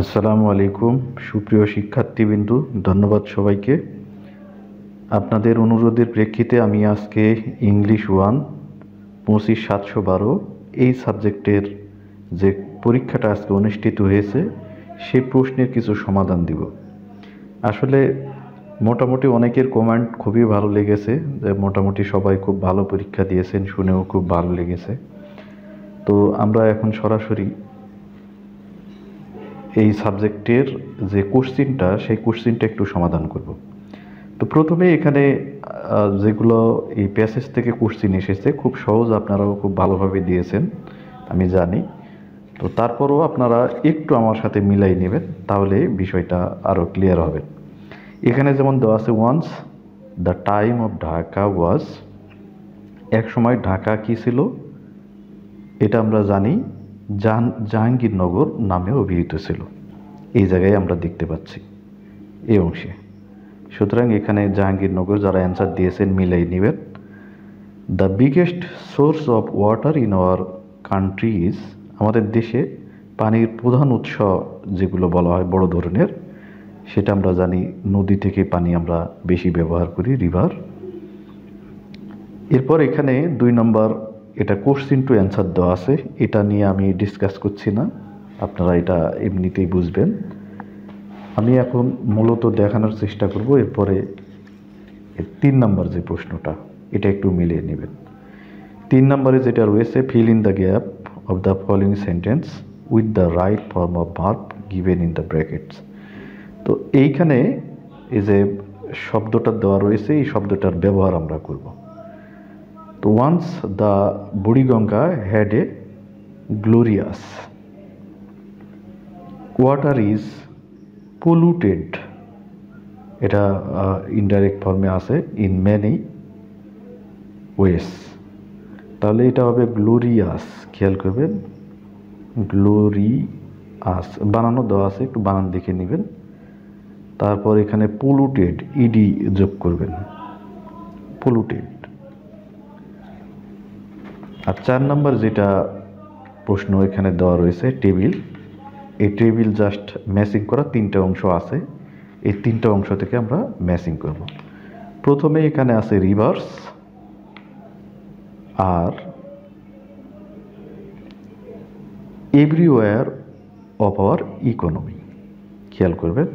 আসসালামু আলাইকুম, সুপ্রিয় শিক্ষার্থীবৃন্দু, ধন্যবাদ সবাইকে। আপনাদের অনুরোধের প্রেক্ষিতে আমি আজকে ইংলিশ ওয়ান পঁচিশ সাতশো বারো এই সাবজেক্টের যে পরীক্ষাটা আজকে অনুষ্ঠিত হয়েছে, সেই প্রশ্নের কিছু সমাধান দিব। আসলে মোটামুটি অনেকের কমেন্ট খুবই ভালো লেগেছে, যে মোটামুটি সবাই খুব ভালো পরীক্ষা দিয়েছেন, শুনেও খুব ভালো লেগেছে। তো আমরা এখন সরাসরি এই সাবজেক্টের যে কোশ্চিনটা, সেই কোশ্চিনটা একটু সমাধান করব। তো প্রথমে এখানে যেগুলো এই প্যাসেজ থেকে কোশ্চিন এসেছে, খুব সহজ আপনারাও খুব ভালোভাবে দিয়েছেন, আমি জানি। তো তারপরও আপনারা একটু আমার সাথে মিলাই নেবেন, তাহলে বিষয়টা আরও ক্লিয়ার হবে। এখানে যেমন দেওয়া আছে once the time of Dhaka was এক সময় ঢাকা কি ছিল? এটা আমরা জানি জাহান জাহাঙ্গীরনগর নামে অভিহিত ছিল। এই জায়গায় আমরা দেখতে পাচ্ছি। এই অংশে। সুতরাং এখানে জাহাঙ্গীরনগর যারা অ্যান্সার দিয়েছেন, মিলাই নেবেন। The biggest source of water in our country is আমাদের দেশে পানির প্রধান উৎস যেগুলো বলা হয় বড় ধরনের, সেটা আমরা জানি নদী থেকে পানি আমরা বেশি ব্যবহার করি রিভার এরপর এখানে দুই নম্বর এটা কোশ্চিন টু অ্যান্সার দেওয়া আছে। এটা নিয়ে আমি ডিসকাস করছি না। আপনারা এটা এমনিতেই বুঝবেন। আমি এখন মূলত দেখানোর চেষ্টা করব, এরপরে তিন নম্বর যে প্রশ্নটা, এটা একটু মিলিয়ে নেবেন। তিন নম্বরে যেটা রয়েছে fill in the gap of the following sentence with the right form of verb given in the brackets তো এইখানে এই যে শব্দটা দেওয়া রয়েছে, এই শব্দটার ব্যবহার আমরা করব। Once the Buriganga had a glorious water is polluted এটা ইনডাইরেক্ট ফর্মে আছে ইন ম্যানি ওয়েস তাহলে এটা হবে গ্লোরিয়াস খেয়াল করবেন গ্লোরিয়াস বানানো দেওয়া আছে, একটু বানান দেখে নেবেন। তারপর এখানে পলুটেড ইডি যোগ করবেন। পলুটেড আর চার নম্বর যেটা প্রশ্ন এখানে দেওয়া রয়েছে, টেবিল। এই টেবিল জাস্ট ম্যাচিং করা তিনটা অংশ আছে। এই তিনটা অংশ থেকে আমরা ম্যাচিং করব। প্রথমে এখানে আছে rivers are everywhere of our economy খেয়াল করবেন।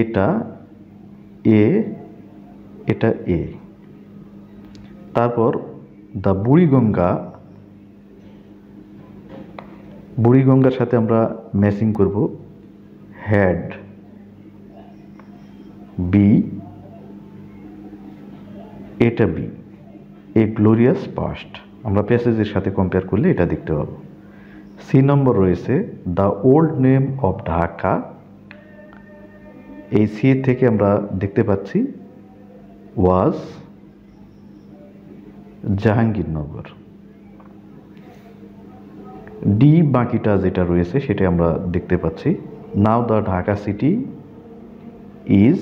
এটা এ এটা এ তারপর দ্য বুড়িগঙ্গা বুড়িগঙ্গার সাথে আমরা ম্যাচিং করব। হ্যাড বি এটা বি এ গ্লোরিয়াস পাস্ট আমরা প্যাসেজের সাথে কম্পেয়ার করলে এটা দেখতে পাবো। সি নম্বর রয়েছে the old name of Dhaka এই সি থেকে আমরা দেখতে পাচ্ছি ওয়াজ জাহাঙ্গীরনগর। ডি বাকিটা যেটা রয়েছে সেটা আমরা দেখতে পাচ্ছি। Now the Dhaka city is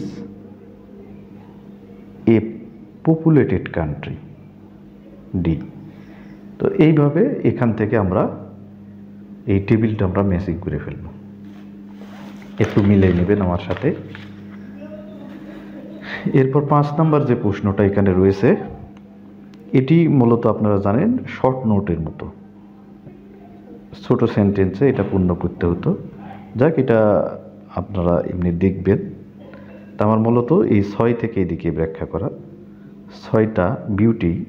a populated country D তো এইভাবে এখান থেকে আমরা এই টেবিলটা আমরা ম্যাচিং করে ফেলব। একটু মিলে নেবেন আমার সাথে। এরপর পাঁচ নাম্বার যে প্রশ্নটা এখানে রয়েছে এটি মূলত আপনারা জানেন শর্ট নোটের মতো। ছোট সেন্টেন্সে এটা পূর্ণ করতে হতো। যাক, এটা আপনারা এমনি দেখবেন। তা আমার মূলত এই ছয় থেকে এদিকে ব্যাখ্যা করা। ছয়টা বিউটি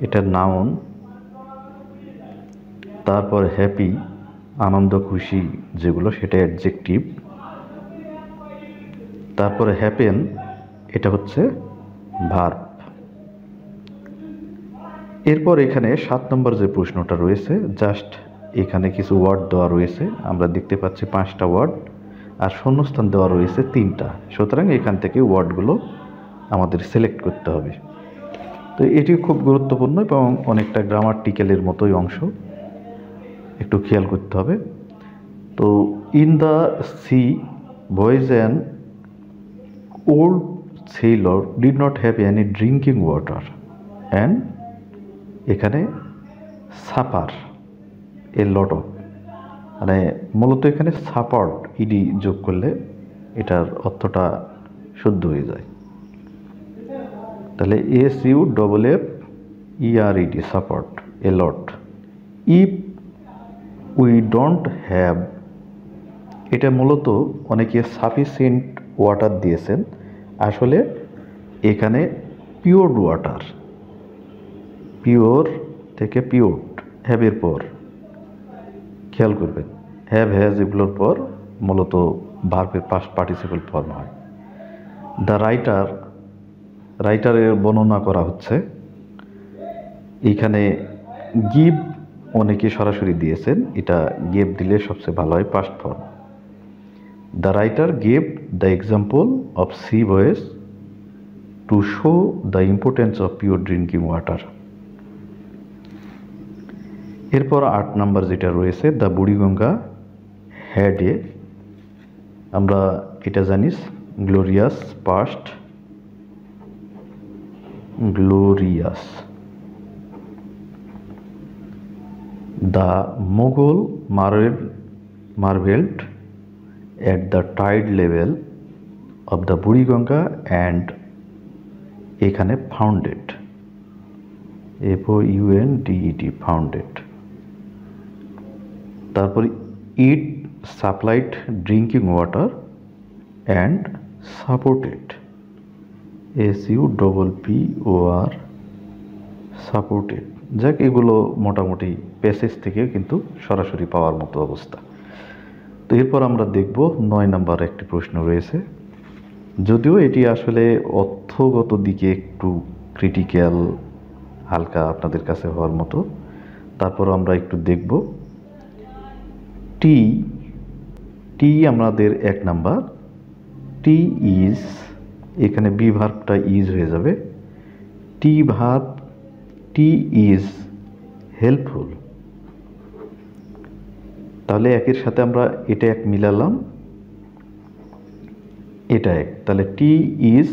এটা নাউন তারপর হ্যাপি আনন্দ, খুশি যেগুলো, সেটা অ্যাডজেক্টিভ তারপরে হ্যাপেন এটা হচ্ছে ভার্ব এরপর এখানে সাত নম্বর যে প্রশ্নটা রয়েছে জাস্ট এখানে কিছু ওয়ার্ড দেওয়া রয়েছে, আমরা দেখতে পাচ্ছি পাঁচটা ওয়ার্ড আর শূন্যস্থান দেওয়া রয়েছে তিনটা। সুতরাং এখান থেকে ওয়ার্ডগুলো আমাদের সিলেক্ট করতে হবে। তো এটি খুব গুরুত্বপূর্ণ এবং অনেকটা গ্রামার গ্রামাটিক্যালের মতোই অংশ। একটু খেয়াল করতে হবে। তো in the sea boys and old sailor did not have any drinking water and এখানে সাপার, এ লট। মানে মূলত এখানে সাপোর্ট ইডি যোগ করলে এটার অর্থটা শুদ্ধ হয়ে যায়। তাহলে S U double F E R E D support a lot if we don't have এটা মূলত অনেকে সাফিসিয়েন্ট ওয়াটার দিয়েছেন। আসলে এখানে পিওর ওয়াটার পিওর থেকে পিওর হ্যাভের পর। খেয়াল করবেন হ্যাভ হ্যাজ এগুলোর পর মূলত ভার্বের পাস্ট পার্টিসিপেল ফর্ম হয়। দ্য রাইটার রাইটারের বর্ণনা করা হচ্ছে এইখানে গিভ অনেকে সরাসরি দিয়েছেন, এটা গেভ দিলে সবচেয়ে ভালো হয় past form the writer gave the example of sea voice to show the importance of pure drinking water এরপর আট নাম্বার যেটা রয়েছে, দ্য বুড়িগঙ্গা হ্যাড এ, আমরা এটা জানিস glorious past, glorious. The Mughal marble marveled at the tide level of the Buriganga and এখানে founded F U N D E T founded তারপর it supplied drinking water and supported S U double P O R supported যাক, এগুলো মোটামুটি passage থেকে কিন্তু সরাসরি পাওয়ার মতো অবস্থা। তো এরপর আমরা দেখব নয় নাম্বার একটি প্রশ্ন রয়েছে। যদিও এটি আসলে অর্থগত দিকে একটু ক্রিটিক্যাল হালকা আপনাদের কাছে হওয়ার মতো তারপর আমরা একটু দেখব। টি টি আমাদের এক নাম্বার। টি ইজ এখানে বি ভার্বটা ইজ হয়ে যাবে। Tea verb tea is helpful তাহলে একের সাথে আমরা এটা এক মিলালাম। এটা এক। তাহলে tea is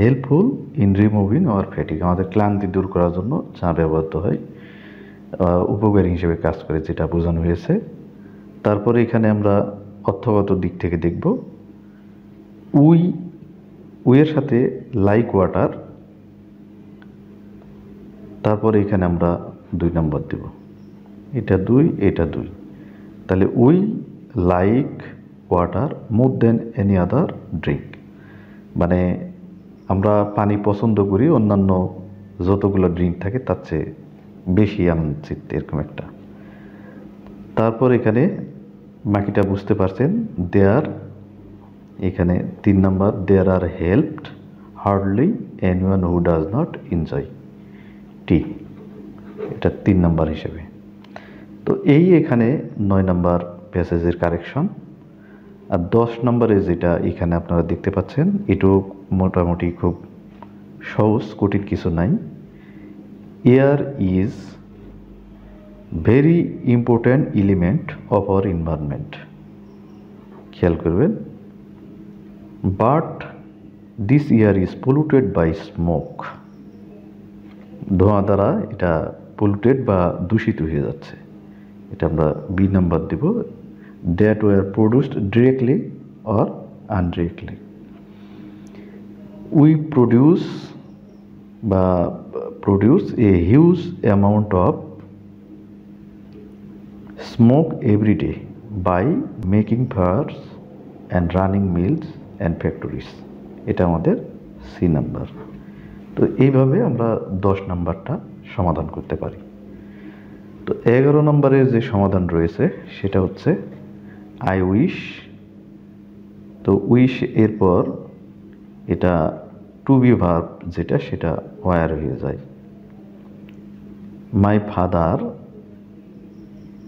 helpful in removing our fatigue আমাদের ক্লান্তি দূর করার জন্য চা ব্যবহৃত হয় উপকারী হিসেবে কাজ করে, যেটা বোঝানো হয়েছে। তারপরে এখানে আমরা অর্থগত দিক থেকে দেখব। উই উইয়ের সাথে লাইক ওয়াটার তারপরে এখানে আমরা দুই নম্বর দেব। এটা দুই এটা দুই। তাহলে we like water more than any other drink মানে আমরা পানি পছন্দ করি, অন্যান্য যতগুলো ড্রিঙ্ক থাকে, তার চেয়ে বেশি আনন্দ, চিত্তে এরকম একটা। তারপর এখানে বাকিটা বুঝতে পারছেন দেয়ার এখানে তিন number there are helped hardly any one who does not enjoy tea এটা তিন নাম্বার হিসেবে। তো এই এখানে নয় নাম্বার প্যাসেজের কারেকশন, আর দশ নম্বরে যেটা এখানে আপনারা দেখতে পাচ্ছেন এটাও মোটামুটি খুব সহজ, কঠিন কিছু নাই। Air is very important element of our environment খেয়াল করবেন but this air is polluted by smoke ধোঁয়া দ্বারা এটা পলিউটেড বা দূষিত হয়ে যাচ্ছে। এটা আমরা B number Dev. That were produced directly or undirectly we produce বা produce a huge amount of smoke every day by making fires and running mills and factories এটা আমাদের সি নাম্বার তো এইভাবে আমরা দশ নাম্বারটা সমাধান করতে পারি। তো এগারো নম্বরের যে সমাধান রয়েছে, সেটা হচ্ছে আই উইশ তো উইশ এরপর এটা টু বি ভার্ব যেটা, সেটা ওয়ার হয়ে যায়। মাই ফাদার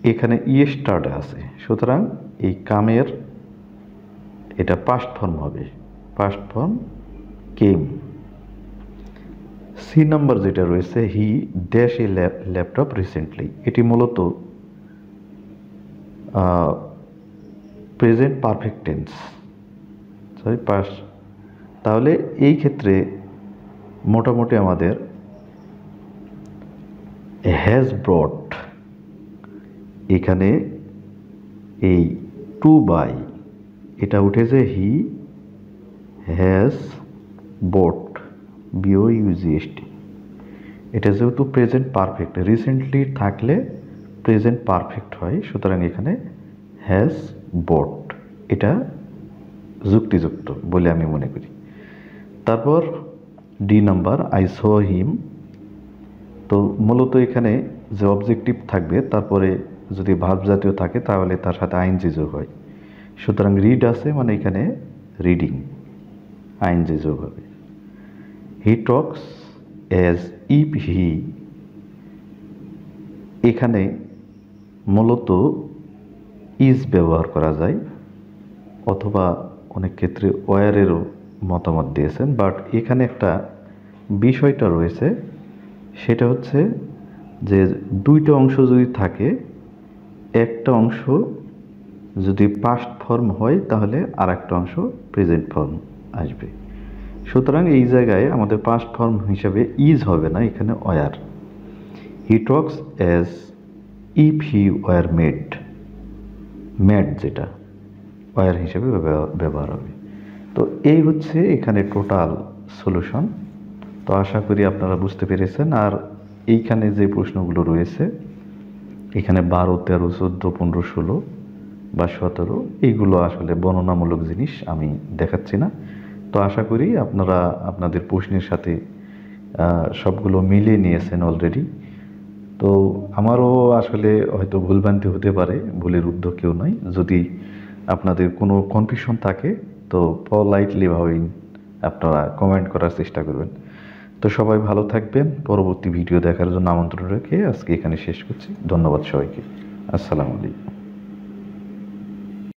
এখানে ইয়েস্টার্ডে আছে। সুতরাং এই কামের এটা পাস্ট ফর্ম হবে। Past form came C number যেটা রয়েছে he dash a laptop recently এটি মূলত present perfect tense sorry pass তাহলে এই ক্ষেত্রে মোটামুটি আমাদের হ্যাজ ব্রড এখানে এই টু বাই, এটা উঠেছে he has bought B O U G S T এটা যেহেতু প্রেজেন্ট পারফেক্ট, রিসেন্টলি থাকলে প্রেজেন্ট পারফেক্ট হয়, সুতরাং এখানে হ্যাজ বোট, এটা যুক্তিযুক্ত বলে আমি মনে করি। তারপর D number, I saw him. তো মূলত এখানে যে অবজেক্টিভ থাকবে, তারপরে যদি ভার্ব জাতীয় থাকে, তাহলে তার সাথে আইনজি যোগ হয়। সুতরাং রিড আছে মানে এখানে রিডিং আইনজি যোগ হবে। হি টক্স অ্যাজ ইফ হি এখানে মূলত ইজ ব্যবহার করা যায়, অথবা অনেক ক্ষেত্রে ওয়ারেরও মতামত দিয়েছেন বাট এখানে একটা বিষয়টা রয়েছে, সেটা হচ্ছে যে দুইটা অংশ যদি থাকে একটা অংশ যদি পাস্ট ফর্ম হয়, তাহলে আর একটা অংশ প্রেজেন্ট ফর্ম আসবে। সুতরাং এই জায়গায় আমাদের পাস্ট ফর্ম হিসাবে ইজ হবে না, এখানে were he talks as if he were made made যেটা ওয়ার হিসেবে ব্যবহার হবে। তো এই হচ্ছে এখানে টোটাল সলিউশন তো আশা করি আপনারা বুঝতে পেরেছেন। আর এইখানে যে প্রশ্নগুলো রয়েছে এখানে বারো, তেরো, চোদ্দ, পনেরো, ষোলো বা সতেরো, এইগুলো আসলে বর্ণনামূলক জিনিস আমি দেখাচ্ছি না। তো আশা করি আপনারা আপনাদের প্রশ্নের সাথে সবগুলো মিলিয়ে নিয়েছেন অলরেডি তো আমারও আসলে হয়তো ভুলভ্রান্তি হতে পারে, ভুলের উদ্যোগ কেউ নয় যদি আপনাদের কোনো কনফিউশন থাকে, তো পলাইটলিভাবেই আপনারা কমেন্ট করার চেষ্টা করবেন। তো সবাই ভালো থাকবেন। পরবর্তী ভিডিও দেখার জন্য আমন্ত্রণ রেখে আজকে এখানে শেষ করছি। ধন্যবাদ সবাইকে। আসসালামু আলাইকুম।